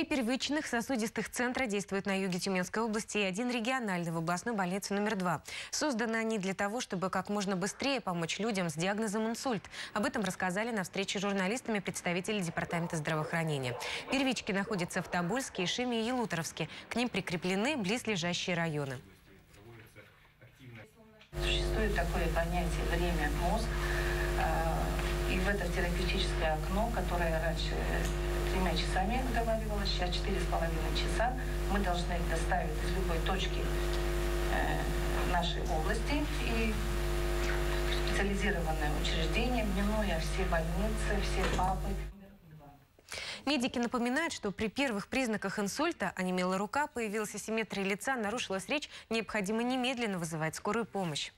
Три первичных сосудистых центра действуют на юге Тюменской области и один региональный в областной больнице номер два. Созданы они для того, чтобы как можно быстрее помочь людям с диагнозом инсульт. Об этом рассказали на встрече с журналистами представители Департамента здравоохранения. Первички находятся в Тобольске, Ишиме и Елуторовске. К ним прикреплены близлежащие районы. Существует такое понятие «время-мозг». И в это терапевтическое окно, которое раньше тремя часами договаривалось, сейчас четыре с половиной часа, мы должны доставить из любой точки э, нашей области и специализированное учреждение, минуя все больницы, все папы. Медики напоминают, что при первых признаках инсульта онемела рука, появилась асимметрия лица, нарушилась речь, необходимо немедленно вызывать скорую помощь.